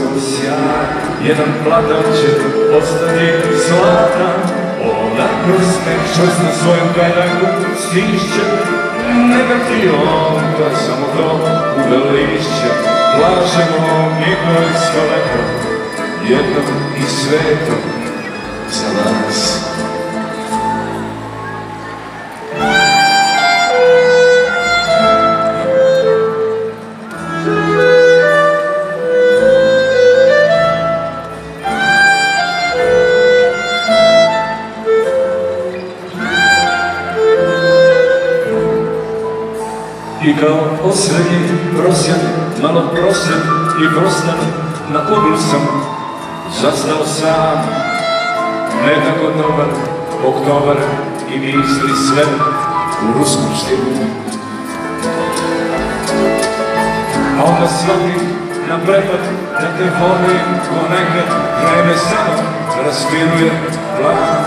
svoj sjaj Jedan pladan će ostati zlatan Onako čvrst na svojem pedaku stišće Neka ti onda samo to uvelišće Plažemo i skaleko Jednom i svetom za nas I kao osrednji prosjan, malo prosjan i prostan, na uglu sam zastao sam. Nekako dobar oktobar i misli sve u ruskom stilu. A onda shvatim na prepad da te volim ko nekad vreme samo raspiruje plan.